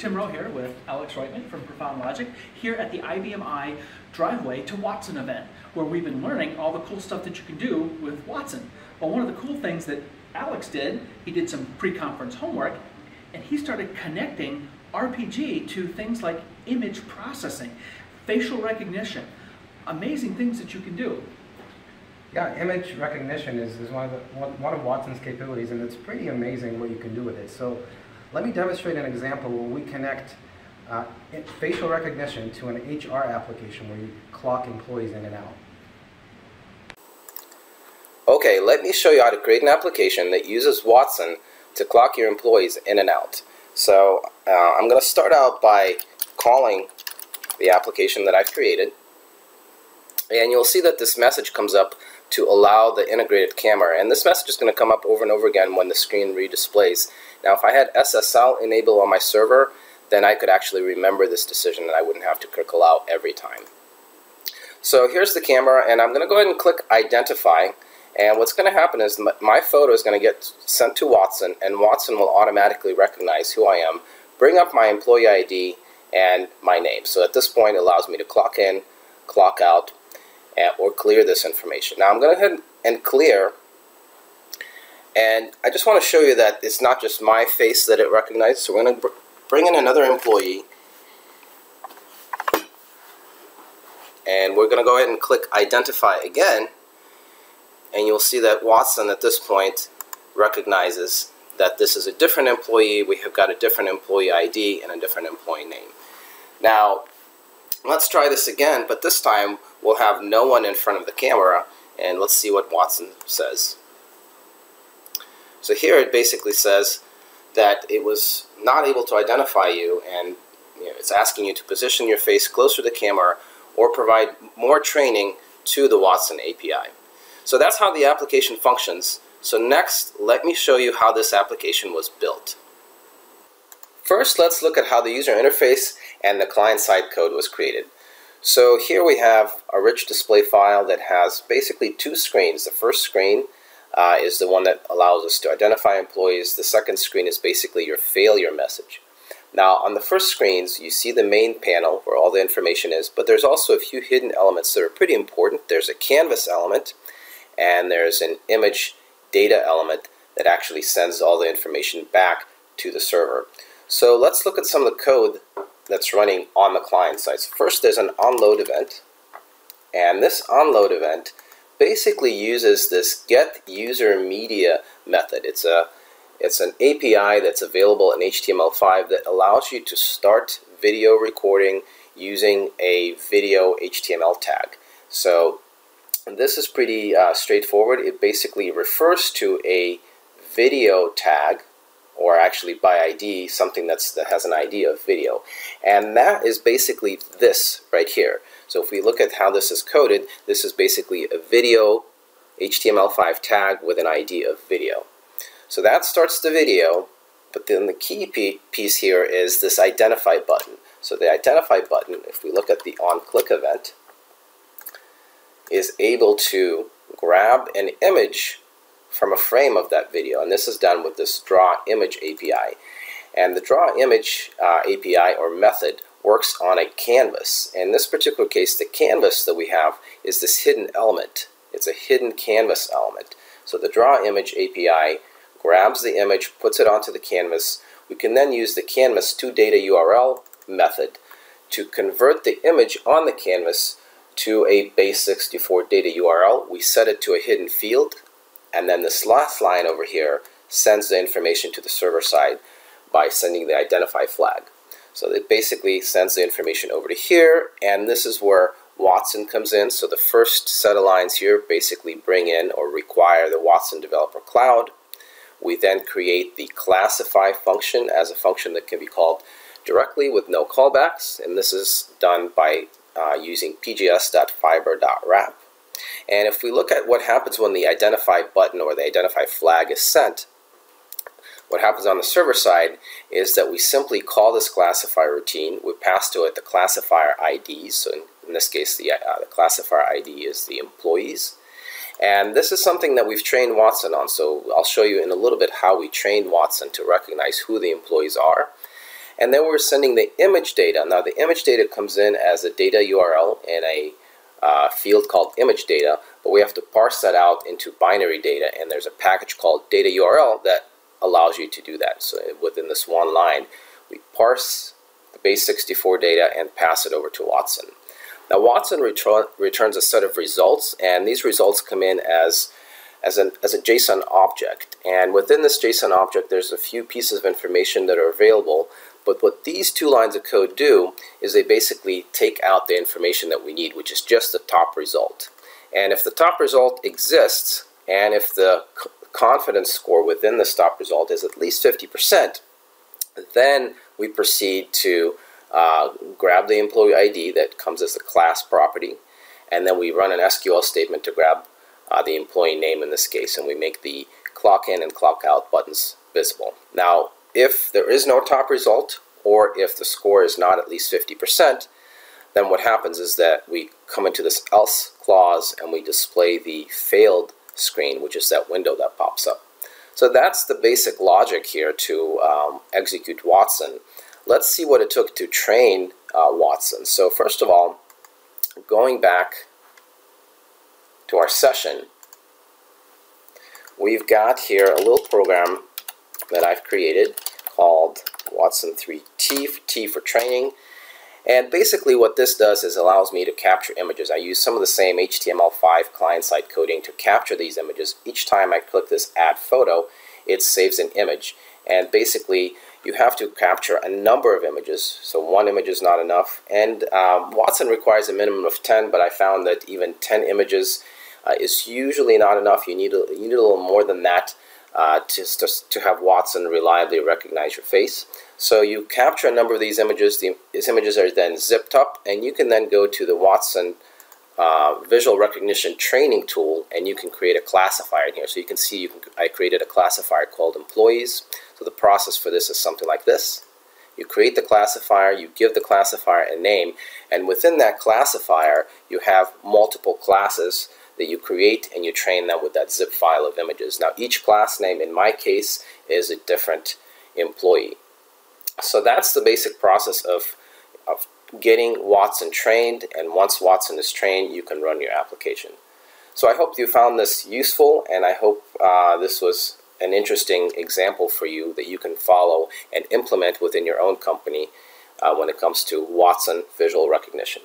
Tim Rowe here with Alex Roytman from Profound Logic here at the IBM i Driveway to Watson event where we've been learning all the cool stuff that you can do with Watson. Well, one of the cool things that Alex did, he did some pre-conference homework and he started connecting RPG to things like image processing, facial recognition, amazing things that you can do. Yeah, image recognition is, is one, of the, one, one of Watson's capabilities, and it's pretty amazing what you can do with it. So let me demonstrate an example where we connect uh, facial recognition to an HR application where you clock employees in and out. Okay, let me show you how to create an application that uses Watson to clock your employees in and out. So uh, I'm going to start out by calling the application that I've created. And you'll see that this message comes up to allow the integrated camera. And this message is going to come up over and over again when the screen redisplays. Now, if I had SSL enabled on my server, then I could actually remember this decision and I wouldn't have to click allow every time. So here's the camera, and I'm going to go ahead and click Identify. And what's going to happen is my photo is going to get sent to Watson, and Watson will automatically recognize who I am, bring up my employee ID, and my name. So at this point, it allows me to clock in, clock out, or clear this information. Now I'm going to go ahead and clear and I just want to show you that it's not just my face that it recognizes. So we're going to br bring in another employee and we're going to go ahead and click identify again and you'll see that Watson at this point recognizes that this is a different employee. We have got a different employee ID and a different employee name. Now let's try this again but this time we'll have no one in front of the camera and let's see what Watson says. So here it basically says that it was not able to identify you and you know, it's asking you to position your face closer to the camera or provide more training to the Watson API. So that's how the application functions. So next, let me show you how this application was built. First, let's look at how the user interface and the client-side code was created. So here we have a rich display file that has basically two screens. The first screen uh, is the one that allows us to identify employees. The second screen is basically your failure message. Now on the first screens you see the main panel where all the information is but there's also a few hidden elements that are pretty important. There's a canvas element and there's an image data element that actually sends all the information back to the server. So let's look at some of the code that's running on the client side. So first there's an onload event and this onload event basically uses this get user media method. It's a it's an API that's available in HTML5 that allows you to start video recording using a video HTML tag. So this is pretty uh, straightforward. It basically refers to a video tag or actually by ID, something that's, that has an ID of video. And that is basically this right here. So if we look at how this is coded, this is basically a video HTML5 tag with an ID of video. So that starts the video, but then the key piece here is this identify button. So the identify button, if we look at the on-click event, is able to grab an image from a frame of that video. And this is done with this draw image API. And the draw image uh, API or method works on a canvas. In this particular case, the canvas that we have is this hidden element. It's a hidden canvas element. So the draw image API grabs the image, puts it onto the canvas. We can then use the canvas to data URL method to convert the image on the canvas to a base64 data URL. We set it to a hidden field and then this last line over here sends the information to the server side by sending the identify flag. So it basically sends the information over to here, and this is where Watson comes in. So the first set of lines here basically bring in or require the Watson Developer Cloud. We then create the classify function as a function that can be called directly with no callbacks, and this is done by uh, using pjs.fiber.wrap. And if we look at what happens when the identify button or the identify flag is sent, what happens on the server side is that we simply call this classifier routine. We pass to it the classifier ID. So in, in this case, the, uh, the classifier ID is the employees. And this is something that we've trained Watson on. So I'll show you in a little bit how we trained Watson to recognize who the employees are. And then we're sending the image data. Now the image data comes in as a data URL in a uh, field called image data, but we have to parse that out into binary data, and there's a package called data URL that allows you to do that. So within this one line, we parse the base64 data and pass it over to Watson. Now Watson return, returns a set of results, and these results come in as as, an, as a JSON object. And within this JSON object, there's a few pieces of information that are available but what these two lines of code do is they basically take out the information that we need, which is just the top result. And if the top result exists, and if the confidence score within the top result is at least 50%, then we proceed to uh, grab the employee ID that comes as a class property, and then we run an SQL statement to grab uh, the employee name in this case, and we make the clock in and clock out buttons visible. Now, if there is no top result, or if the score is not at least 50%, then what happens is that we come into this else clause and we display the failed screen, which is that window that pops up. So that's the basic logic here to um, execute Watson. Let's see what it took to train uh, Watson. So first of all, going back to our session, we've got here a little program that I've created called Watson 3T, for T for training. And basically what this does is allows me to capture images. I use some of the same HTML5 client-side coding to capture these images. Each time I click this add photo, it saves an image. And basically you have to capture a number of images. So one image is not enough. And um, Watson requires a minimum of 10, but I found that even 10 images uh, is usually not enough. You need, a, you need a little more than that uh, to, to have Watson reliably recognize your face. So you capture a number of these images. The, these images are then zipped up, and you can then go to the Watson uh, visual recognition training tool, and you can create a classifier in here. So you can see you can, I created a classifier called employees. So the process for this is something like this. You create the classifier, you give the classifier a name, and within that classifier, you have multiple classes that you create and you train them with that zip file of images. Now each class name in my case is a different employee. So that's the basic process of, of getting Watson trained and once Watson is trained you can run your application. So I hope you found this useful and I hope uh, this was an interesting example for you that you can follow and implement within your own company uh, when it comes to Watson visual recognition.